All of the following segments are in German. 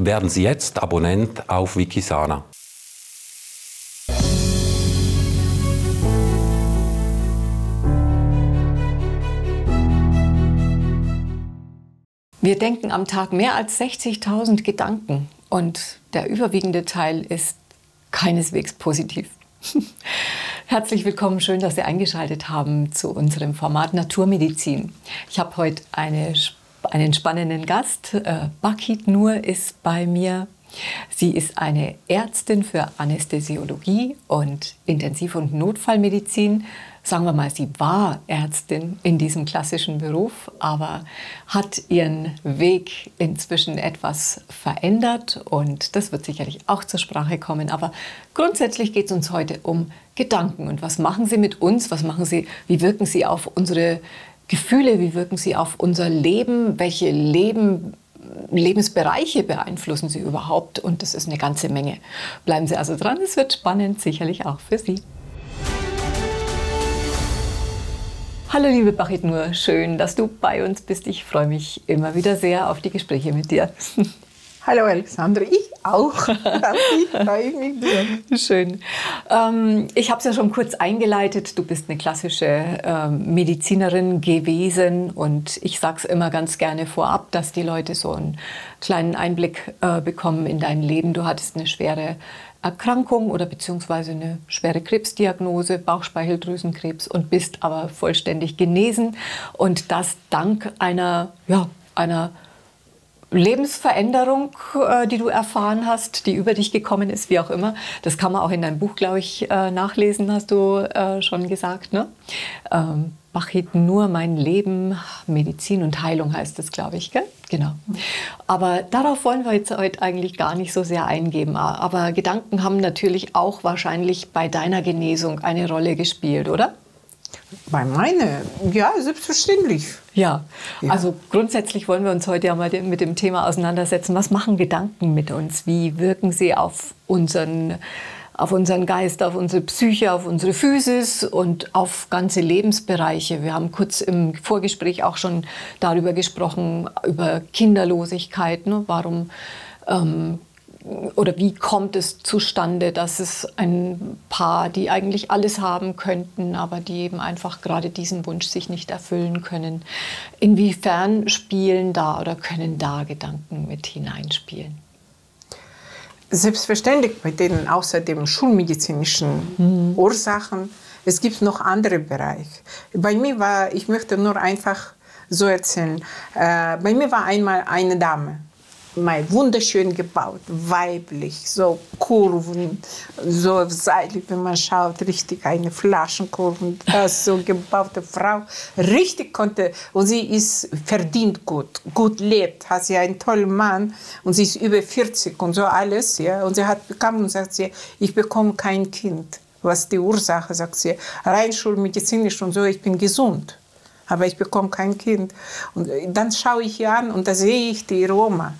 Werden Sie jetzt Abonnent auf Wikisana. Wir denken am Tag mehr als 60.000 Gedanken und der überwiegende Teil ist keineswegs positiv. Herzlich willkommen, schön, dass Sie eingeschaltet haben zu unserem Format Naturmedizin. Ich habe heute eine, einen spannenden Gast. Äh, Bakit Nur ist bei mir. Sie ist eine Ärztin für Anästhesiologie und Intensiv- und Notfallmedizin sagen wir mal, sie war Ärztin in diesem klassischen Beruf, aber hat ihren Weg inzwischen etwas verändert und das wird sicherlich auch zur Sprache kommen. Aber grundsätzlich geht es uns heute um Gedanken und was machen sie mit uns, was machen sie, wie wirken sie auf unsere Gefühle, wie wirken sie auf unser Leben, welche Leben Lebensbereiche beeinflussen sie überhaupt? Und das ist eine ganze Menge. Bleiben Sie also dran, es wird spannend, sicherlich auch für Sie. Hallo liebe Bachit Nur, schön, dass du bei uns bist. Ich freue mich immer wieder sehr auf die Gespräche mit dir. Hallo Alexandra, ich auch. ich freue mich. Schön. Ähm, ich habe es ja schon kurz eingeleitet. Du bist eine klassische ähm, Medizinerin gewesen und ich sage es immer ganz gerne vorab, dass die Leute so einen kleinen Einblick äh, bekommen in dein Leben. Du hattest eine schwere Erkrankung oder beziehungsweise eine schwere Krebsdiagnose, Bauchspeicheldrüsenkrebs und bist aber vollständig genesen und das dank einer, ja, einer Lebensveränderung, äh, die du erfahren hast, die über dich gekommen ist, wie auch immer. Das kann man auch in deinem Buch, glaube ich, äh, nachlesen, hast du äh, schon gesagt. Ne? Ähm, Bachit nur mein Leben, Medizin und Heilung heißt es, glaube ich. Gell? Genau. Aber darauf wollen wir jetzt heute eigentlich gar nicht so sehr eingeben. Aber Gedanken haben natürlich auch wahrscheinlich bei deiner Genesung eine Rolle gespielt, oder? Bei meiner, ja, selbstverständlich. Ja. ja, also grundsätzlich wollen wir uns heute ja mal mit dem Thema auseinandersetzen. Was machen Gedanken mit uns? Wie wirken sie auf unseren auf unseren Geist, auf unsere Psyche, auf unsere Physis und auf ganze Lebensbereiche. Wir haben kurz im Vorgespräch auch schon darüber gesprochen, über Kinderlosigkeit. Ne? Warum ähm, oder wie kommt es zustande, dass es ein Paar, die eigentlich alles haben könnten, aber die eben einfach gerade diesen Wunsch sich nicht erfüllen können? Inwiefern spielen da oder können da Gedanken mit hineinspielen? Selbstverständlich bei denen außer den schulmedizinischen mhm. Ursachen, es gibt noch andere Bereiche. Bei mir war, ich möchte nur einfach so erzählen, äh, bei mir war einmal eine Dame, mal wunderschön gebaut, weiblich, so Kurven, so seitlich, wenn man schaut, richtig eine Flaschenkurven, das so gebaute Frau, richtig konnte, und sie ist verdient gut, gut lebt, hat sie einen tollen Mann und sie ist über 40 und so alles, ja, und sie hat bekommen und sagt sie, ich bekomme kein Kind. Was die Ursache, sagt sie, rein schulmedizinisch und so, ich bin gesund aber ich bekomme kein Kind. Und dann schaue ich ihr an und da sehe ich die Roma.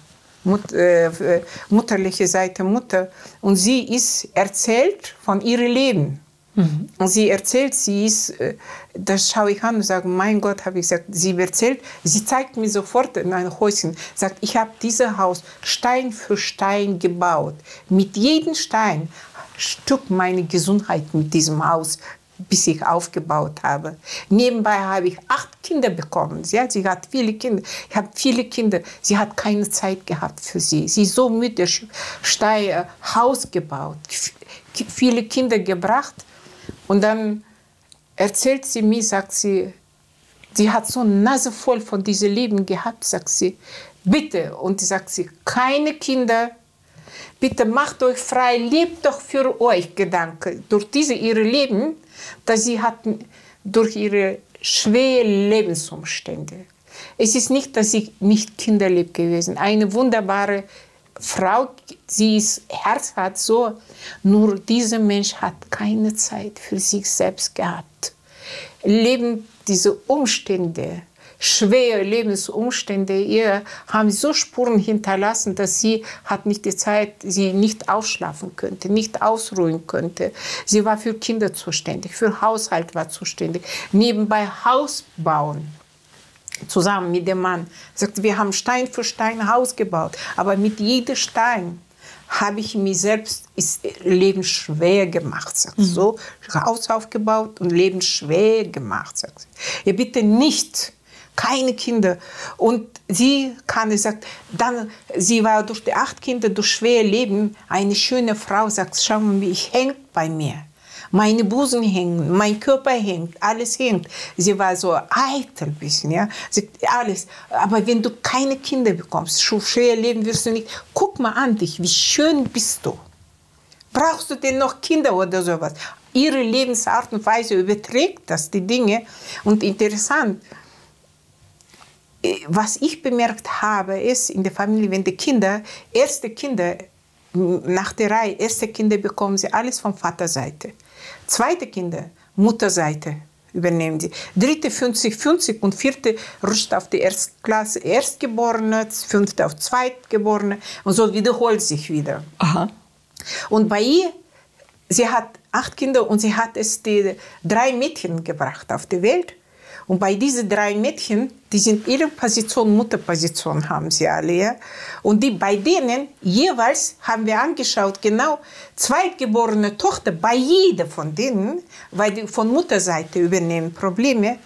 Mut, äh, mutterliche Seite Mutter. Und sie ist erzählt von ihrem Leben. Mhm. Und sie erzählt, sie ist, äh, das schaue ich an und sage, mein Gott, habe ich gesagt, sie erzählt, sie zeigt mir sofort in ein Häuschen, sagt, ich habe dieses Haus Stein für Stein gebaut. Mit jedem Stein Stück meine Gesundheit mit diesem Haus bis ich aufgebaut habe. Nebenbei habe ich acht Kinder bekommen. Sie hat, sie hat viele Kinder. Ich habe viele Kinder. Sie hat keine Zeit gehabt für sie. Sie ist so müde, Steier, Haus gebaut, viele Kinder gebracht. Und dann erzählt sie mir, sagt sie, sie hat so eine Nase voll von diesem Leben gehabt, sagt sie, bitte. Und sagt sie, keine Kinder, bitte macht euch frei, lebt doch für euch Gedanken. Durch diese ihre Leben dass sie hatten durch ihre schweren Lebensumstände. Es ist nicht, dass sie nicht kinderlieb gewesen. Eine wunderbare Frau, sie ist Herz hat so, nur dieser Mensch hat keine Zeit für sich selbst gehabt. Leben diese Umstände schwere Lebensumstände ihr haben so Spuren hinterlassen, dass sie hat nicht die Zeit, sie nicht ausschlafen könnte, nicht ausruhen könnte. Sie war für Kinder zuständig, für Haushalt war zuständig, nebenbei Haus bauen. zusammen mit dem Mann. Sagt, wir haben Stein für Stein Haus gebaut, aber mit jedem Stein habe ich mir selbst das Leben schwer gemacht. Sagt. Mhm. So Haus aufgebaut und Leben schwer gemacht. Sagt. Ja, bitte nicht keine Kinder. Und sie kann, sagt, dann, sie war durch die acht Kinder, durch schwer Leben, eine schöne Frau, sagt, schau mal, ich hängt bei mir. Meine Busen hängen, mein Körper hängt, alles hängt. Sie war so eitel ein bisschen, ja. Sie, alles. Aber wenn du keine Kinder bekommst, schwer leben wirst du nicht. Guck mal an dich, wie schön bist du. Brauchst du denn noch Kinder oder sowas? Ihre Lebensart und Weise überträgt das die Dinge. Und interessant, was ich bemerkt habe, ist in der Familie, wenn die Kinder, erste Kinder, nach der Reihe, erste Kinder bekommen sie alles von Vaterseite. Zweite Kinder, Mutterseite übernehmen sie. Dritte 50, 50 und vierte rutscht auf die Erstklasse Erstgeborene, fünfte auf Zweitgeborene und so wiederholt sich wieder. Aha. Und bei ihr, sie hat acht Kinder und sie hat es die drei Mädchen gebracht auf die Welt. Und bei diesen drei Mädchen, die sind ihre Position, Mutterposition haben sie alle. Ja? Und die, bei denen jeweils haben wir angeschaut, genau zweitgeborene Tochter, bei jeder von denen, weil die von Mutterseite übernehmen Probleme.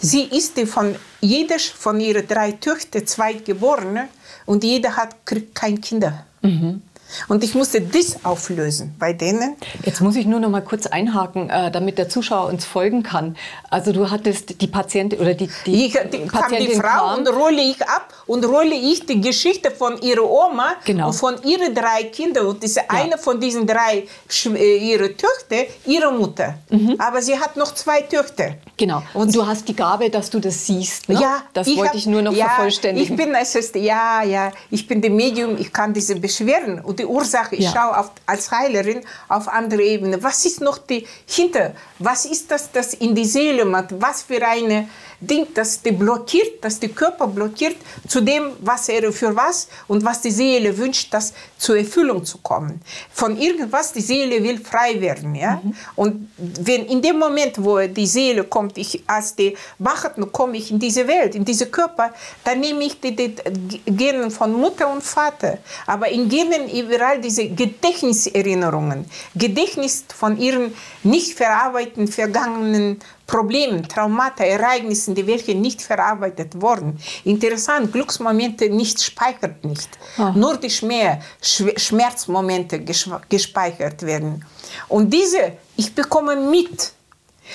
Sie ist die von jeder von ihren drei Töchtern zweitgeborene und jeder hat kriegt kein Kinder. Mhm. Und ich musste das auflösen bei denen. Jetzt muss ich nur noch mal kurz einhaken, äh, damit der Zuschauer uns folgen kann. Also du hattest die Patientin oder die, die, ich, die Patientin die Frau kam. und rolle ich ab und rolle ich die Geschichte von ihrer Oma genau. und von ihren drei Kindern und diese ja. eine von diesen drei äh, ihre Töchter, ihre Mutter. Mhm. Aber sie hat noch zwei Töchter. Genau. Und du hast die Gabe, dass du das siehst. Ne? Ja. Das ich wollte hab, ich nur noch ja, vervollständigen. Ich bin es ist, ja ja. Ich bin die Medium. Ich kann diese Beschwerden und die Ursache. Ich ja. schaue auf, als Heilerin auf andere Ebene. Was ist noch die hinter? Was ist das, das in die Seele macht? Was für eine Ding, das die blockiert, das die Körper blockiert zu dem, was er für was und was die Seele wünscht, das zur Erfüllung zu kommen. Von irgendwas, die Seele will frei werden. Ja? Mhm. Und wenn in dem Moment, wo die Seele kommt, ich als die Wacheten komme ich in diese Welt, in diese Körper, dann nehme ich die, die Genen von Mutter und Vater. Aber in Genen überall diese Gedächtniserinnerungen, Gedächtnis von ihren nicht verarbeiteten vergangenen Problemen, Traumata, Ereignissen, die welche nicht verarbeitet wurden. Interessant, Glücksmomente nicht speichert nicht. Ah. Nur die Schmerz, Schmerzmomente gespeichert werden. Und diese, ich bekomme mit.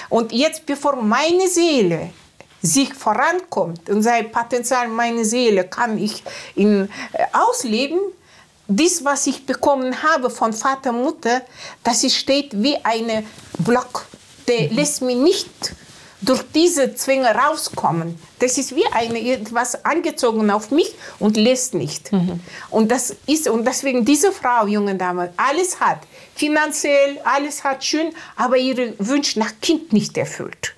Und jetzt, bevor meine Seele sich vorankommt und sein Potenzial, meine Seele kann ich in, äh, ausleben, das, was ich bekommen habe von Vater, Mutter, das steht wie ein Block der lässt mich nicht durch diese Zwänge rauskommen. Das ist wie eine, etwas angezogen auf mich und lässt nicht. Mhm. Und, das ist, und deswegen diese Frau, junge Dame, alles hat. Finanziell, alles hat schön, aber ihre Wünsche nach Kind nicht erfüllt.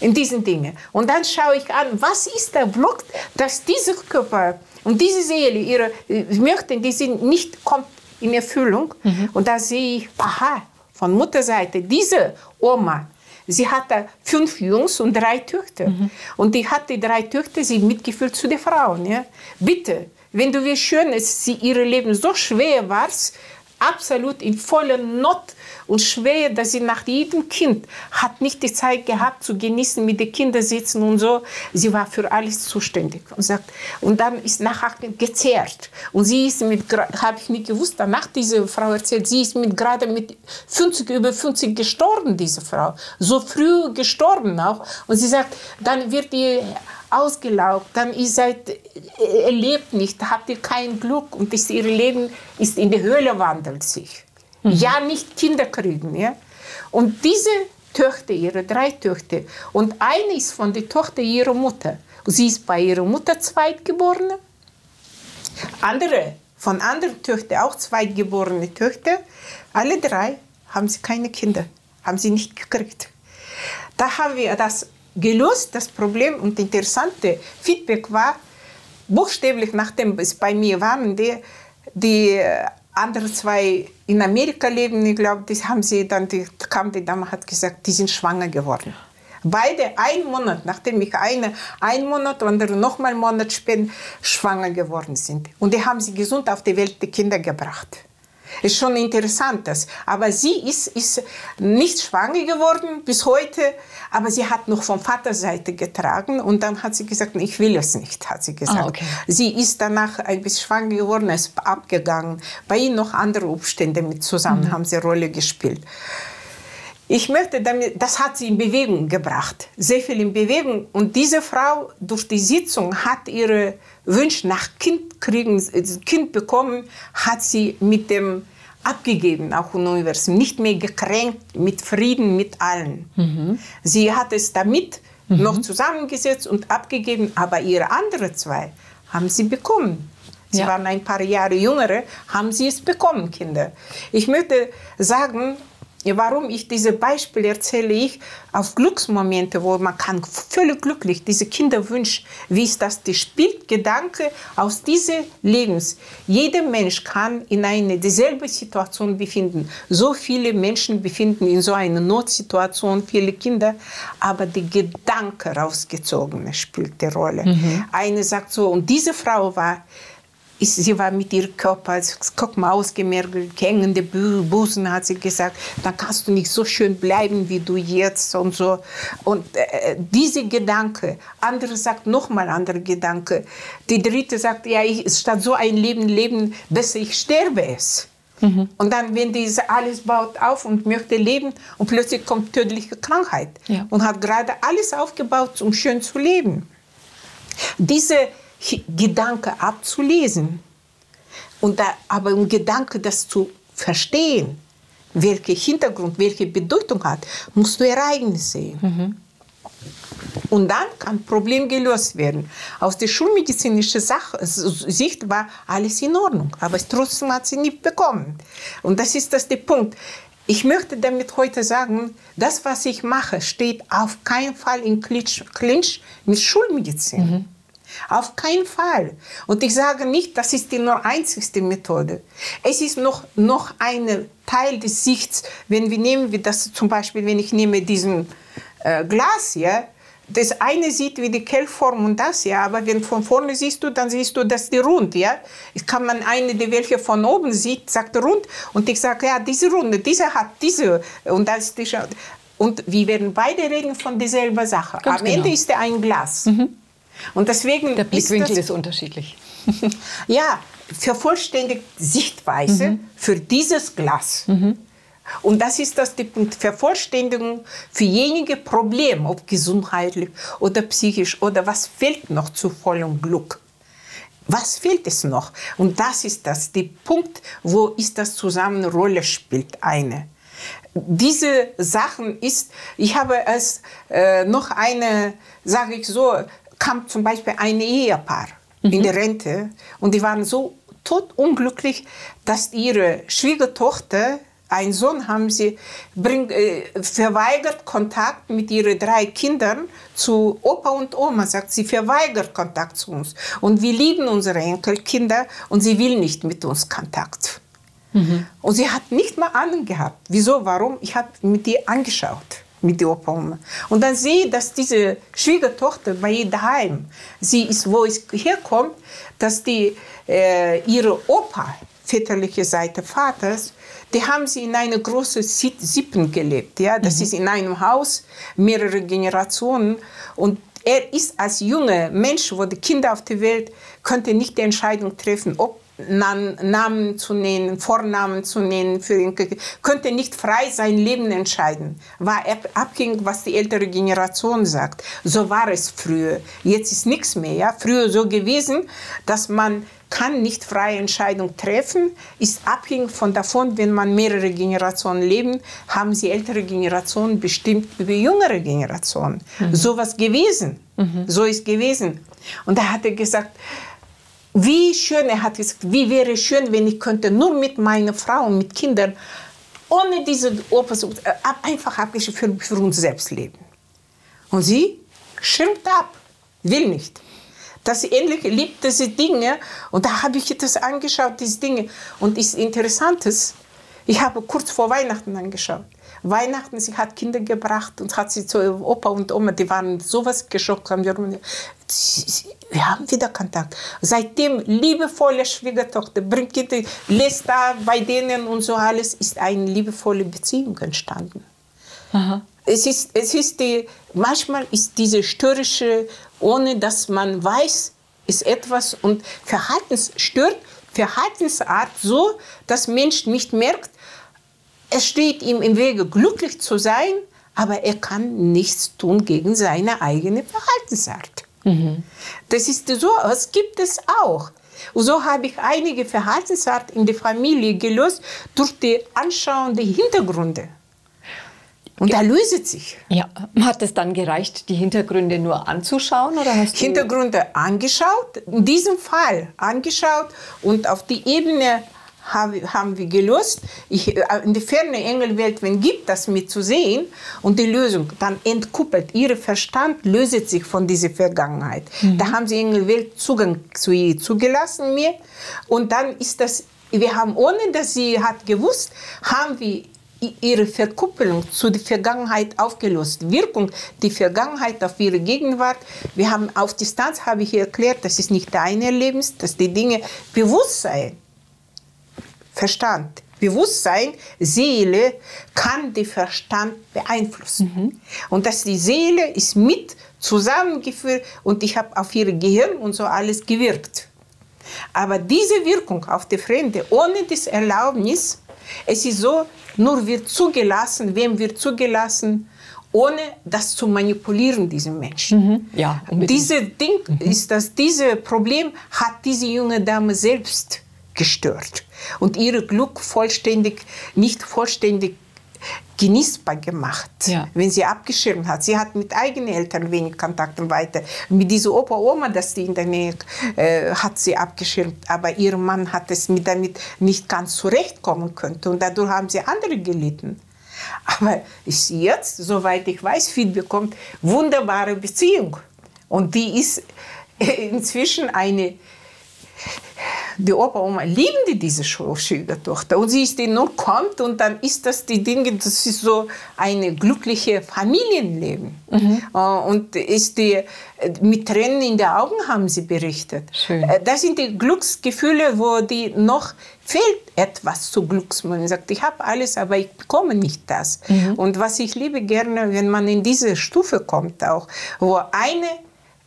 In diesen Dingen. Und dann schaue ich an, was ist der Block, dass dieser Körper und diese Seele, ihre möchten, die sind nicht kommt in Erfüllung. Mhm. Und da sehe ich, aha, von Mutterseite, diese Oma, sie hatte fünf Jungs und drei Töchter. Mhm. Und die hat die drei Töchter sie mitgeführt zu den Frauen. Ja? Bitte, wenn du wie schön ist, sie ihr Leben so schwer war, absolut in voller Not und schwer, dass sie nach jedem Kind hat nicht die Zeit gehabt zu genießen, mit den Kindern sitzen und so. Sie war für alles zuständig und sagt und dann ist nachher gezehrt und sie ist mit habe ich nicht gewusst. Danach diese Frau erzählt, sie ist mit gerade mit 50 über 50 gestorben diese Frau, so früh gestorben auch und sie sagt, dann wird ihr ausgelaugt, dann ihr seid, ihr lebt nicht, habt ihr kein Glück und ist, ihr Leben ist in die Höhle wandelt sich. Mhm. Ja, nicht Kinder kriegen. Ja? Und diese Töchter, ihre drei Töchter, und eine ist von der Tochter ihrer Mutter. Sie ist bei ihrer Mutter Zweitgeborene. Andere, von anderen Töchtern, auch zweitgeborene Töchter. Alle drei haben sie keine Kinder, haben sie nicht gekriegt. Da haben wir das gelöst, das Problem. Und interessante Feedback war, buchstäblich nachdem es bei mir waren, die, die andere zwei in Amerika leben, ich glaube, das haben sie dann, die, kam die Dame, hat gesagt, die sind schwanger geworden. Beide einen Monat, nachdem ich eine einen Monat, andere nochmal einen Monat später schwanger geworden sind. Und die haben sie gesund auf die Welt die Kinder gebracht. Ist schon interessant, das. Aber sie ist, ist nicht schwanger geworden bis heute, aber sie hat noch von Vaterseite getragen und dann hat sie gesagt, ich will es nicht, hat sie gesagt. Ah, okay. Sie ist danach ein bisschen schwanger geworden, ist abgegangen. Bei ihnen noch andere Umstände mit zusammen mhm. haben sie Rolle gespielt. Ich möchte damit, das hat sie in Bewegung gebracht, sehr viel in Bewegung. Und diese Frau durch die Sitzung hat ihre Wunsch nach Kind kriegen, Kind bekommen, hat sie mit dem abgegeben, auch im Universum, nicht mehr gekränkt, mit Frieden mit allen. Mhm. Sie hat es damit mhm. noch zusammengesetzt und abgegeben, aber ihre anderen zwei haben sie bekommen. Sie ja. waren ein paar Jahre jüngere, haben sie es bekommen, Kinder. Ich möchte sagen, Warum ich diese Beispiele erzähle ich auf Glücksmomente, wo man kann völlig glücklich diese Kinderwünsche, wie ist das, die Spielgedanke aus diesem Lebens. Jeder Mensch kann in eine dieselbe Situation befinden. So viele Menschen befinden in so einer Notsituation, viele Kinder, aber die Gedanke rausgezogene spielt die Rolle. Mhm. Eine sagt so, und diese Frau war sie war mit ihrem Körper, guck mal, ausgemergelt, hängende Busen, hat sie gesagt, dann kannst du nicht so schön bleiben, wie du jetzt und so. Und äh, diese Gedanke, andere sagt nochmal andere Gedanke. Die dritte sagt, ja, ich, statt so ein Leben leben, besser ich sterbe es. Mhm. Und dann, wenn diese alles baut auf und möchte leben und plötzlich kommt tödliche Krankheit ja. und hat gerade alles aufgebaut, um schön zu leben. Diese Gedanke abzulesen. Und da, aber um Gedanke das zu verstehen, welchen Hintergrund, welche Bedeutung hat, musst du Ereignisse sehen. Mhm. Und dann kann Problem gelöst werden. Aus der schulmedizinischen Sache, Sicht war alles in Ordnung, aber trotzdem hat sie nicht bekommen. Und das ist das der Punkt. Ich möchte damit heute sagen, das, was ich mache, steht auf keinen Fall in Clinch, Clinch mit Schulmedizin. Mhm. Auf keinen Fall. Und ich sage nicht, das ist die nur einzigste Methode. Es ist noch, noch ein Teil des Sichts, wenn wir nehmen, wie das zum Beispiel, wenn ich nehme diesen äh, Glas hier, das eine sieht wie die Kelchform und das, ja, aber wenn von vorne siehst du, dann siehst du, dass die rund, ja. Es kann man eine, die welche von oben sieht, sagt rund und ich sage, ja, diese runde, diese hat diese und das ist die und wir werden beide reden von derselben Sache. Ganz Am genau. Ende ist er ein Glas. Mhm. Und deswegen Der Blickwinkel ist, ist unterschiedlich. ja, vervollständigt Sichtweise mhm. für dieses Glas. Mhm. Und das ist das die Vervollständigung für jenige Probleme, ob gesundheitlich oder psychisch oder was fehlt noch zu vollem Glück. Was fehlt es noch? Und das ist das, der Punkt, wo ist das zusammen Rolle spielt eine. Diese Sachen ist, ich habe es äh, noch eine, sage ich so, kam zum Beispiel ein Ehepaar mhm. in die Rente und die waren so totunglücklich, dass ihre Schwiegertochter einen Sohn haben sie bring, äh, verweigert Kontakt mit ihren drei Kindern zu Opa und Oma, sagt sie, verweigert Kontakt zu uns. Und wir lieben unsere Enkelkinder und sie will nicht mit uns Kontakt. Mhm. Und sie hat nicht mal Ahnung gehabt. Wieso, warum? Ich habe mit ihr angeschaut mit der Opa Oma. Und dann sehe ich, dass diese Schwiegertochter bei ihr daheim, sie ist, wo es herkommt, dass die, äh, ihre Opa, väterliche Seite Vaters, die haben sie in eine große Sippen gelebt. Ja? Das mhm. ist in einem Haus, mehrere Generationen. Und er ist als junger Mensch, wo die Kinder auf der Welt, konnte nicht die Entscheidung treffen, ob Namen zu nennen, Vornamen zu nennen, für ihn, könnte nicht frei sein Leben entscheiden. War abhängig, was die ältere Generation sagt. So war es früher. Jetzt ist nichts mehr. Ja? Früher so gewesen, dass man kann nicht freie Entscheidung treffen, ist abhängig von davon, wenn man mehrere Generationen leben, haben sie ältere Generationen bestimmt über jüngere Generationen. Mhm. So was gewesen. Mhm. So ist gewesen. Und da hat er gesagt, wie schön, er hat gesagt, wie wäre schön, wenn ich könnte nur mit meiner Frau und mit Kindern ohne diese Opfersucht äh, einfach für, für uns selbst leben. Und sie schirmt ab, will nicht. Das ähnlich liebt diese Dinge und da habe ich das angeschaut, diese Dinge. Und ist Interessantes, ich habe kurz vor Weihnachten angeschaut. Weihnachten, sie hat Kinder gebracht und hat sie zu Opa und Oma, die waren sowas geschockt, haben wir, wir haben wieder Kontakt. Seitdem liebevolle Schwiegertochter, bringt Kinder, lässt da bei denen und so alles, ist eine liebevolle Beziehung entstanden. Aha. Es ist, es ist die, manchmal ist diese störrische, ohne dass man weiß, ist etwas und Verhaltens stört Verhaltensart so, dass Mensch nicht merkt, es steht ihm im Wege, glücklich zu sein, aber er kann nichts tun gegen seine eigene Verhaltensart. Mhm. Das ist so, es gibt es auch. Und so habe ich einige Verhaltensarten in der Familie gelöst durch die Anschauung der Hintergründe. Und da löst sich. Ja. Hat es dann gereicht, die Hintergründe nur anzuschauen? Oder hast Hintergründe angeschaut, in diesem Fall angeschaut und auf die Ebene haben wir gelöst. Ich, äh, in der ferne Engelwelt, wenn gibt das mitzusehen und die Lösung dann entkuppelt. Ihr Verstand löst sich von dieser Vergangenheit. Mhm. Da haben sie Engelwelt Zugang zu ihr zugelassen mir und dann ist das wir haben, ohne dass sie hat gewusst, haben wir ihre Verkuppelung zu der Vergangenheit aufgelöst. Wirkung, die Vergangenheit auf ihre Gegenwart. Wir haben auf Distanz, habe ich erklärt, das ist nicht dein Erlebnis, dass die Dinge Bewusstsein, Verstand, Bewusstsein, Seele kann den Verstand beeinflussen. Mhm. Und dass die Seele ist mit zusammengeführt und ich habe auf ihr Gehirn und so alles gewirkt. Aber diese Wirkung auf die Fremde ohne das Erlaubnis, es ist so, nur wird zugelassen, wem wird zugelassen, ohne das zu manipulieren, diesen Menschen. Mhm. Ja, Diese Ding mhm. ist das, dieses Problem hat diese junge Dame selbst gestört und ihr Glück vollständig, nicht vollständig genießbar gemacht, ja. wenn sie abgeschirmt hat. Sie hat mit eigenen Eltern wenig Kontakt und weiter. Mit dieser Opa, Oma, das die in der Nähe, äh, hat sie abgeschirmt. Aber ihr Mann hat es mit damit nicht ganz zurechtkommen können. Und dadurch haben sie andere gelitten. Aber ist jetzt, soweit ich weiß, viel bekommt, wunderbare Beziehung. Und die ist inzwischen eine die Opa, Oma lieben die diese Schwiegertochter. Und sie ist die nur kommt und dann ist das die Dinge, das ist so ein glückliches Familienleben. Mhm. Äh, und ist die, mit Tränen in den Augen haben sie berichtet. Schön. Äh, das sind die Glücksgefühle, wo die noch fehlt etwas zu Glücks. Man sagt, ich habe alles, aber ich bekomme nicht das. Mhm. Und was ich liebe gerne, wenn man in diese Stufe kommt auch, wo eine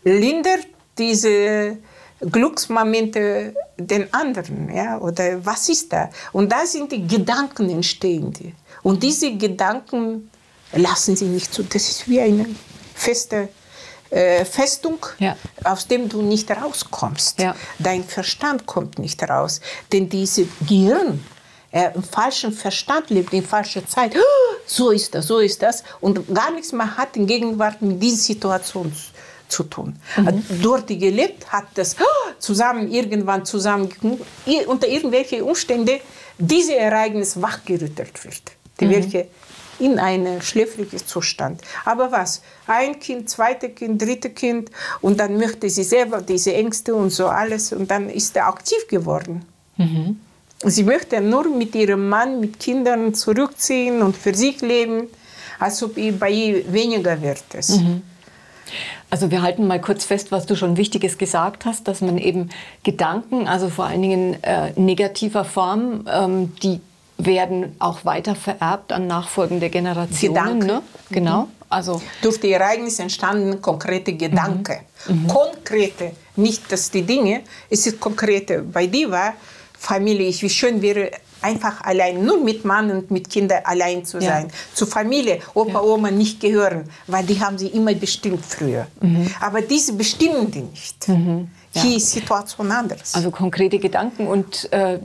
lindert diese Glücksmomente den anderen, ja, oder was ist da? Und da sind die Gedanken entstehend. Und diese Gedanken lassen sie nicht zu. Das ist wie eine feste äh, Festung, ja. aus dem du nicht rauskommst. Ja. Dein Verstand kommt nicht raus. Denn dieses Gehirn, er im falschen Verstand lebt, in falscher Zeit. So ist das, so ist das. Und gar nichts mehr hat in Gegenwart mit dieser Situation zu tun. Mhm. Dort gelebt hat das zusammen irgendwann zusammen unter irgendwelchen Umständen diese Ereignis wachgerüttelt wird, die mhm. welche in einen schläfrigen Zustand. Aber was? Ein Kind, zweites Kind, drittes Kind und dann möchte sie selber diese Ängste und so alles und dann ist er aktiv geworden. Mhm. Sie möchte nur mit ihrem Mann, mit Kindern zurückziehen und für sich leben, als ob bei ihr weniger wird es. Mhm. Also wir halten mal kurz fest, was du schon Wichtiges gesagt hast, dass man eben Gedanken, also vor allen Dingen äh, negativer Form, ähm, die werden auch weiter vererbt an nachfolgende Generationen. Gedanken. Ne? Genau. Mhm. Also durch die Ereignisse entstanden konkrete Gedanken. Mhm. Mhm. Konkrete, nicht dass die Dinge, es ist konkrete. Bei dir war Familie, wie schön wäre einfach allein, nur mit Mann und mit Kindern allein zu sein. Ja. Zur Familie, Opa, ja. Oma nicht gehören, weil die haben sie immer bestimmt früher. Mhm. Aber diese bestimmen die nicht. Mhm. Ja. Hier ist die Situation anders. Also konkrete Gedanken und äh,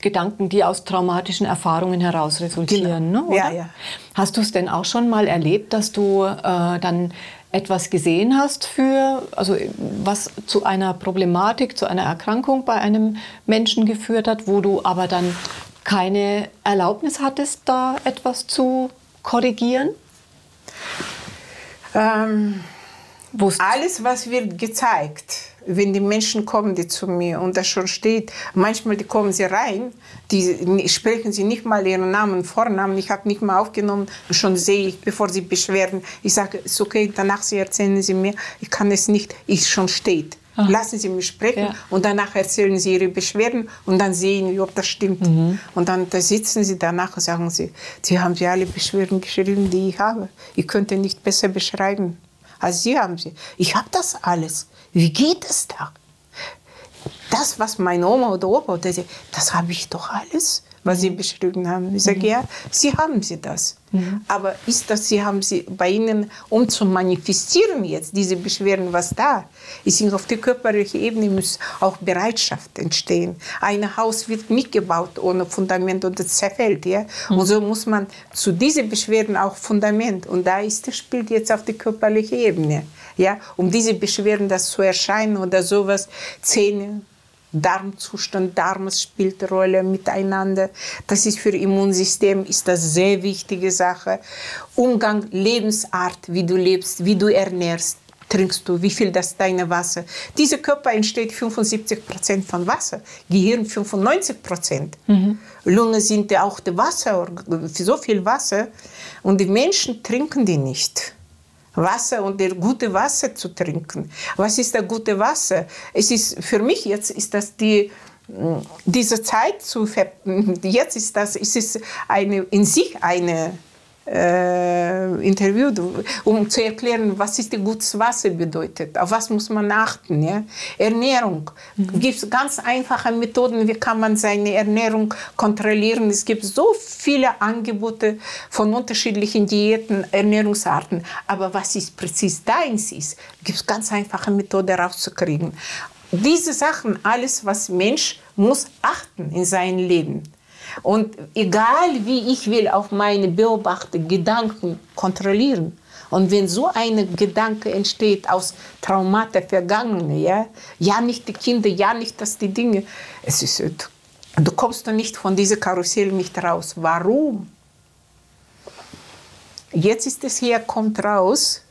Gedanken, die aus traumatischen Erfahrungen heraus resultieren. Genau. Ne, ja, ja. Hast du es denn auch schon mal erlebt, dass du äh, dann etwas gesehen hast für, also was zu einer Problematik, zu einer Erkrankung bei einem Menschen geführt hat, wo du aber dann keine Erlaubnis hattest, da etwas zu korrigieren? Ähm, alles, was wird gezeigt, wenn die Menschen kommen, die zu mir und das schon steht, manchmal die kommen sie rein, die sprechen sie nicht mal ihren Namen, Vornamen, ich habe nicht mal aufgenommen, schon sehe ich, bevor sie beschweren, ich sage, ist okay, danach sie erzählen sie mir, ich kann es nicht, ich schon steht. Aha. Lassen Sie mich sprechen ja. und danach erzählen Sie Ihre Beschwerden und dann sehen wir, ob das stimmt. Mhm. Und dann da sitzen Sie danach und sagen Sie, Sie haben Sie alle Beschwerden geschrieben, die ich habe. Ich könnte nicht besser beschreiben als Sie haben sie. Ich habe das alles. Wie geht es da? Das, was meine Oma oder Opa, das, das habe ich doch alles was Sie beschrieben haben. Ich sage, mhm. ja, Sie haben Sie das. Mhm. Aber ist das, Sie haben Sie bei Ihnen, um zu manifestieren jetzt diese Beschwerden, was da ist, auf der körperlichen Ebene muss auch Bereitschaft entstehen. Ein Haus wird nicht gebaut ohne Fundament und es zerfällt. Ja? Mhm. Und so muss man zu diesen Beschwerden auch Fundament. Und da ist das spielt jetzt auf der körperlichen Ebene. Ja? Um diese Beschwerden, das zu erscheinen oder sowas, Zähne, Darmzustand, Darm spielt eine Rolle miteinander. Das ist für das Immunsystem ist das sehr wichtige Sache. Umgang, Lebensart, wie du lebst, wie du ernährst, trinkst du, wie viel das deine Wasser. Dieser Körper entsteht 75 Prozent von Wasser, Gehirn 95 Prozent. Mhm. Lunge sind ja auch das Wasser, so viel Wasser und die Menschen trinken die nicht. Wasser und der gute Wasser zu trinken. Was ist das gute Wasser? Es ist für mich jetzt ist das die diese Zeit zu jetzt ist das ist es eine in sich eine äh, interviewt, um zu erklären, was ist gutes Wasser bedeutet, auf was muss man achten. Ja? Ernährung. Mhm. gibt es ganz einfache Methoden, wie kann man seine Ernährung kontrollieren. Es gibt so viele Angebote von unterschiedlichen Diäten, Ernährungsarten. Aber was ist präzise deins ist, gibt es ganz einfache Methoden rauszukriegen. Diese Sachen, alles, was Mensch muss achten in seinem Leben. Und egal wie ich will auf meine beobachteten Gedanken kontrollieren. Und wenn so ein Gedanke entsteht aus Traumata Vergangene, ja, ja nicht die Kinder, ja nicht, dass die Dinge, es ist, du kommst dann nicht von diesem Karussell nicht raus. Warum? Jetzt ist es hier, kommt raus,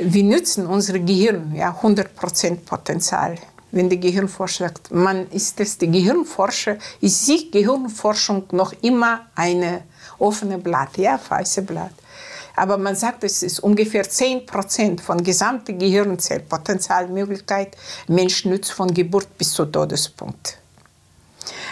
wir nützen unser Gehirn, ja, 100% Potenzial wenn die Gehirnforscher sagt, man ist es, die Gehirnforscher, ist sich Gehirnforschung noch immer eine offene Blatt, ja, weiße Blatt. Aber man sagt, es ist ungefähr 10 Prozent von gesamten Gehirnzellpotenzialmöglichkeit. Mensch nützt von Geburt bis zu Todespunkt.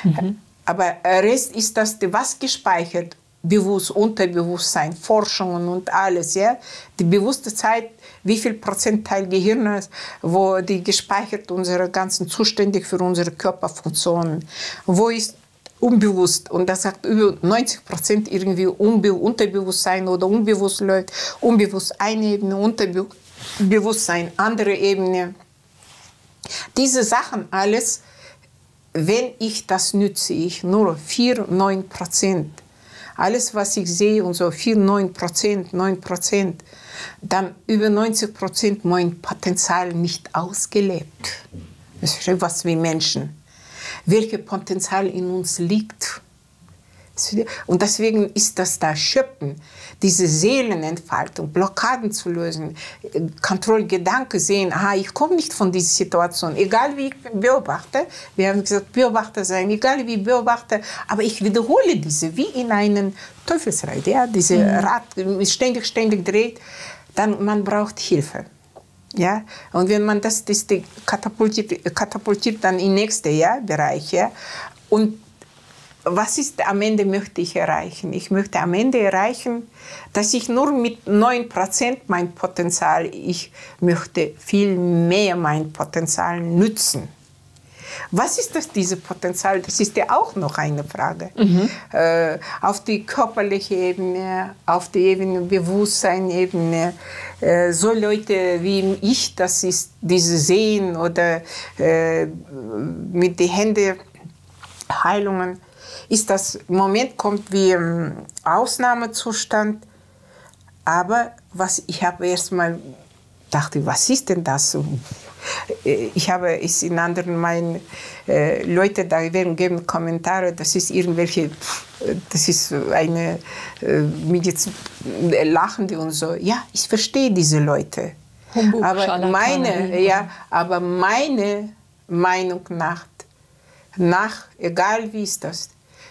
Mhm. Aber Rest ist das, was gespeichert, bewusst, Unterbewusstsein, Forschungen und alles. Ja? Die bewusste Zeit wie viel Prozentteil Gehirn wo die gespeichert unsere ganzen zuständig für unsere Körperfunktionen. Wo ist unbewusst und das sagt über 90 Prozent irgendwie Unbe Unterbewusstsein oder unbewusst läuft. Unbewusst eine Ebene, Unterbewusstsein andere Ebene. Diese Sachen alles, wenn ich das nütze, ich nur 4, 9 Prozent. Alles, was ich sehe und so 4, 9 Prozent, 9 Prozent dann über 90 Prozent mein Potenzial nicht ausgelebt. Das ist was wie Menschen. Welches Potenzial in uns liegt. Und deswegen ist das da Schöpfen, diese Seelenentfaltung, Blockaden zu lösen, Kontrollgedanke sehen, aha, ich komme nicht von dieser Situation, egal wie ich beobachte, wir haben gesagt, Beobachter sein, egal wie ich beobachte, aber ich wiederhole diese, wie in einem Teufelsrad, ja, diese mhm. Rad ständig, ständig dreht, dann man braucht Hilfe. Ja? Und wenn man das, das katapultiert, katapultiert dann in nächste ja, Bereich. Ja? Und was ist am Ende möchte ich erreichen? Ich möchte am Ende erreichen, dass ich nur mit 9% mein Potenzial, ich möchte viel mehr mein Potenzial nützen. Was ist das, dieses Potenzial? Das ist ja auch noch eine Frage. Mhm. Äh, auf die körperliche Ebene, auf die Ebene Bewusstseinebene, äh, so Leute wie ich, das ist diese Sehen oder äh, mit den Händen Heilungen, ist das im Moment kommt wie ein Ausnahmezustand. Aber was ich habe erstmal dachte, was ist denn das? Äh, ich habe es in anderen meinen äh, Leute da werden geben Kommentare, das ist irgendwelche, das ist eine äh, Medizin, äh, lachende und so. Ja, ich verstehe diese Leute. Humbug, aber meine, ja, aber meine Meinung nach, nach, egal wie ist das,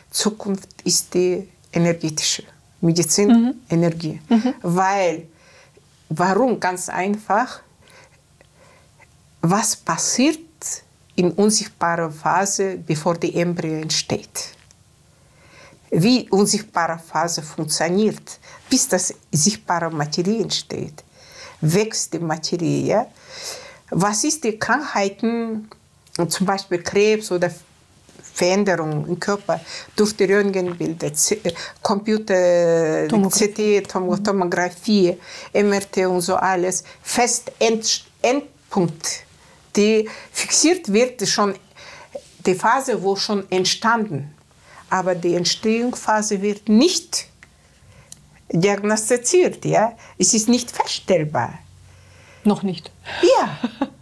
Zukunft ist die energetische Medizin, Energie. Weil, warum? Ganz einfach, was passiert in unsichtbarer Phase, bevor die Embryo entsteht? Wie unsichtbare Phase funktioniert, bis das sichtbare Materie entsteht. Wächst die Materie. Was ist die Krankheiten, zum Beispiel Krebs oder Veränderungen im Körper durch die Röntgenbilder, äh, Computer, Tomographie. CT, Tom Tomographie, MRT und so alles, fest End, Endpunkt, die fixiert wird, schon die Phase, wo schon entstanden, aber die Entstehungsphase wird nicht diagnostiziert, ja, es ist nicht feststellbar. Noch nicht. Ja,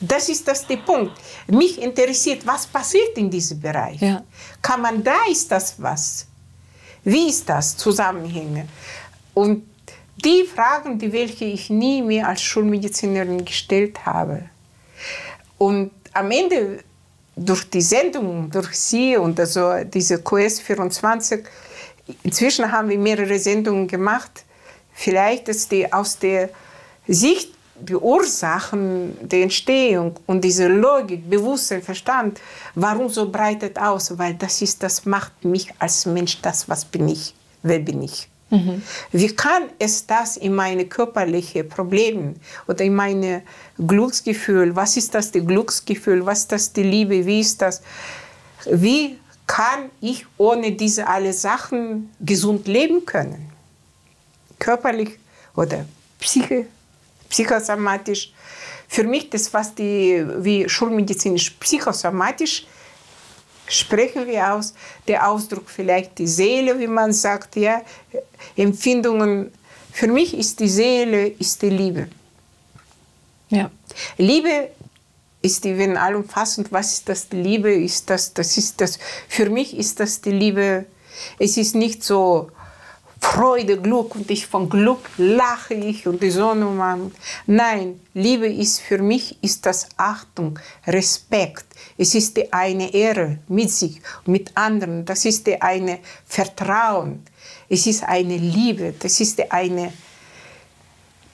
das ist das der Punkt. Mich interessiert, was passiert in diesem Bereich. Ja. Kann man da ist das was? Wie ist das Zusammenhänge? Und die Fragen, die welche ich nie mehr als Schulmedizinerin gestellt habe. Und am Ende durch die Sendung, durch Sie und also diese QS24, inzwischen haben wir mehrere Sendungen gemacht. Vielleicht ist die aus der Sicht die Ursachen der Entstehung und diese Logik, Bewusstsein, Verstand, warum so breitet aus? Weil das ist, das macht mich als Mensch das, was bin ich, wer bin ich. Wie kann es das in meine körperlichen Probleme oder in meine Glücksgefühl, was ist das die Glücksgefühl, was ist das die Liebe, wie ist das, wie kann ich ohne diese alle Sachen gesund leben können? Körperlich oder psychisch, psychosomatisch. Für mich das, was die, wie schulmedizinisch psychosomatisch sprechen wir aus, der Ausdruck vielleicht die Seele, wie man sagt, ja, Empfindungen. Für mich ist die Seele, ist die Liebe. Ja. Liebe ist die, wenn allumfassend, was ist das, die Liebe, ist das, das ist das, für mich ist das die Liebe, es ist nicht so Freude, Glück und ich von Glück lache ich und die Sonne umarmt. Nein, Liebe ist für mich, ist das Achtung, Respekt. Es ist die eine Ehre mit sich, mit anderen. Das ist die eine Vertrauen. Es ist eine Liebe. Das ist die eine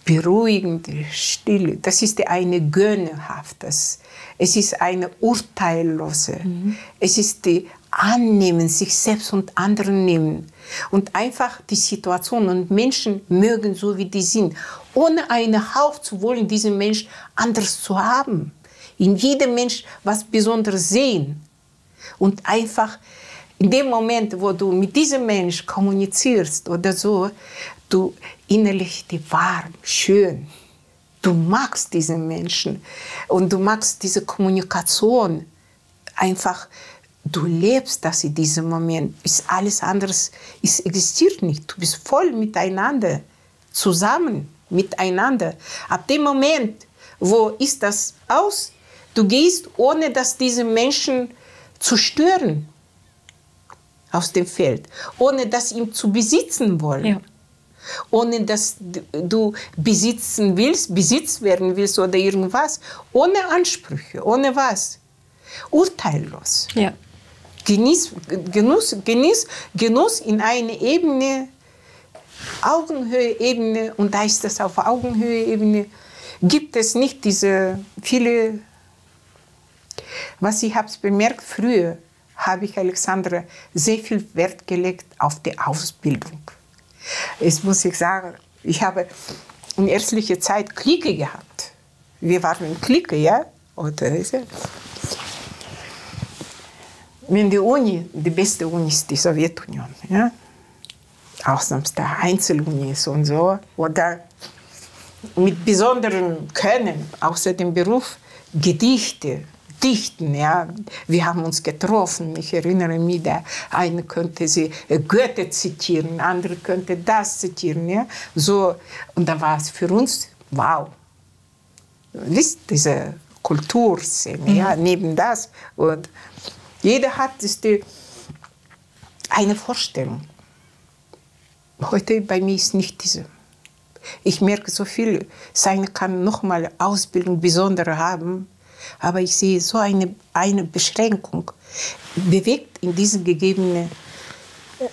beruhigende Stille. Das ist die eine Gönnerhaftes. Es ist eine urteillose. Es ist die Annehmen, sich selbst und anderen nehmen. Und einfach die Situation und Menschen mögen so, wie die sind, ohne einen Hauch zu wollen, diesen Mensch anders zu haben. In jedem Mensch was Besonderes sehen. Und einfach in dem Moment, wo du mit diesem Mensch kommunizierst oder so, du innerlich die warm, schön. Du magst diesen Menschen und du magst diese Kommunikation. Einfach, du lebst das in diesem Moment. Ist alles anderes, es existiert nicht. Du bist voll miteinander, zusammen miteinander. Ab dem Moment, wo ist das aus, du gehst, ohne dass diese Menschen zu stören aus dem Feld, ohne das ihm zu besitzen wollen. Ja. Ohne dass du besitzen willst, Besitz werden willst oder irgendwas, ohne Ansprüche, ohne was. Urteillos. Ja. Genieß, Genuss, genieß, Genuss in eine Ebene, Augenhöhe-Ebene, und da ist das auf Augenhöhe-Ebene, gibt es nicht diese viele, was ich habe bemerkt, früher habe ich, Alexandra, sehr viel Wert gelegt auf die Ausbildung. Es muss ich sagen, ich habe in ärztlicher Zeit Clique gehabt. Wir waren in Clique, ja? Oder, wenn die Uni, die beste Uni ist die Sowjetunion, ja? Ausnahmsweise Einzelunis und so, oder mit besonderen Können, außer dem Beruf, Gedichte, Dichten. Ja. Wir haben uns getroffen. Ich erinnere mich, der eine könnte sie Goethe zitieren, andere könnte das zitieren. Ja. So, und da war es für uns, wow. Wisst, diese Kulturszene, ja, neben das. Und jeder hat ist die, eine Vorstellung. Heute bei mir ist nicht diese. Ich merke so viel, seine kann nochmal Ausbildung besondere haben, aber ich sehe so eine, eine Beschränkung, bewegt in diesen gegebenen, äh,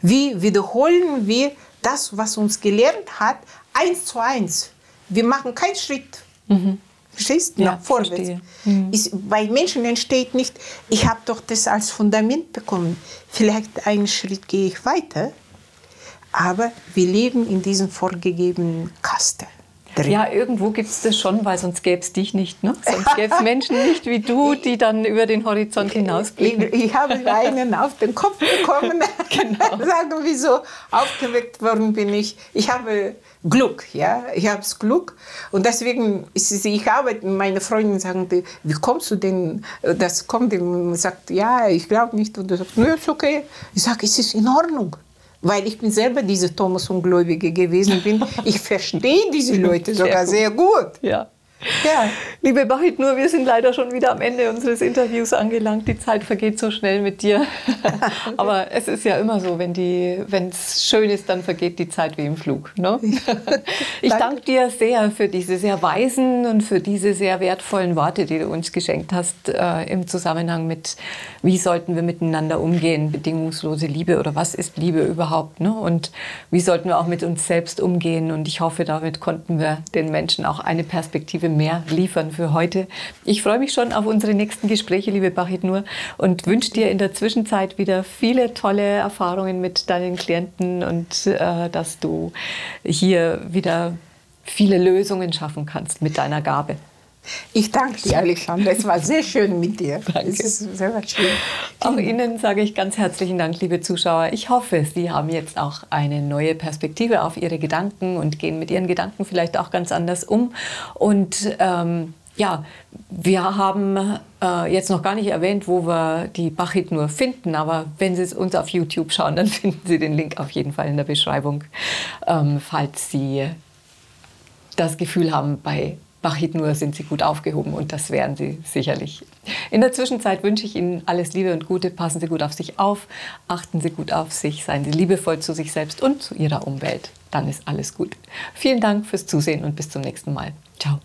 wie wiederholen wir das, was uns gelernt hat, eins zu eins. Wir machen keinen Schritt. Mhm. Verstehst du? Ja, Nach vorwärts. Mhm. Ist, bei Menschen entsteht nicht, ich habe doch das als Fundament bekommen. Vielleicht einen Schritt gehe ich weiter, aber wir leben in diesem vorgegebenen Kasten. Drin. Ja, irgendwo gibt es das schon, weil sonst gäbe es dich nicht. Ne? Sonst gäbe es Menschen nicht wie du, die dann über den Horizont hinausblicken. Ich, ich habe einen auf den Kopf bekommen. genau. Sagen wir so, aufgeweckt worden bin ich. Ich habe Glück, ja, ich habe Glück und deswegen ist ich arbeite, meine Freundin sagen, wie kommst du denn, das kommt und sagt, ja, ich glaube nicht und du sagst, nö, ist okay. Ich sage, es ist in Ordnung, weil ich bin selber diese Thomas Ungläubige gewesen bin. Ich verstehe diese Leute sogar sehr gut. Ja. Ja. Liebe Bachit, nur wir sind leider schon wieder am Ende unseres Interviews angelangt. Die Zeit vergeht so schnell mit dir. Aber es ist ja immer so, wenn es schön ist, dann vergeht die Zeit wie im Flug. Ne? Ich danke dir sehr für diese sehr weisen und für diese sehr wertvollen Worte, die du uns geschenkt hast äh, im Zusammenhang mit, wie sollten wir miteinander umgehen, bedingungslose Liebe oder was ist Liebe überhaupt ne? und wie sollten wir auch mit uns selbst umgehen. Und ich hoffe, damit konnten wir den Menschen auch eine Perspektive Perspektive mehr liefern für heute. Ich freue mich schon auf unsere nächsten Gespräche, liebe Bachit Nur, und wünsche dir in der Zwischenzeit wieder viele tolle Erfahrungen mit deinen Klienten und äh, dass du hier wieder viele Lösungen schaffen kannst mit deiner Gabe. Ich danke dir, Alexander. Es war sehr schön mit dir. Danke. Es ist sehr schön. Auch Ihnen sage ich ganz herzlichen Dank, liebe Zuschauer. Ich hoffe, Sie haben jetzt auch eine neue Perspektive auf Ihre Gedanken und gehen mit Ihren Gedanken vielleicht auch ganz anders um. Und ähm, ja, wir haben äh, jetzt noch gar nicht erwähnt, wo wir die Bachit nur finden, aber wenn Sie uns auf YouTube schauen, dann finden Sie den Link auf jeden Fall in der Beschreibung, ähm, falls Sie das Gefühl haben, bei Bachit nur sind Sie gut aufgehoben und das wären Sie sicherlich. In der Zwischenzeit wünsche ich Ihnen alles Liebe und Gute. Passen Sie gut auf sich auf, achten Sie gut auf sich, seien Sie liebevoll zu sich selbst und zu Ihrer Umwelt. Dann ist alles gut. Vielen Dank fürs Zusehen und bis zum nächsten Mal. Ciao.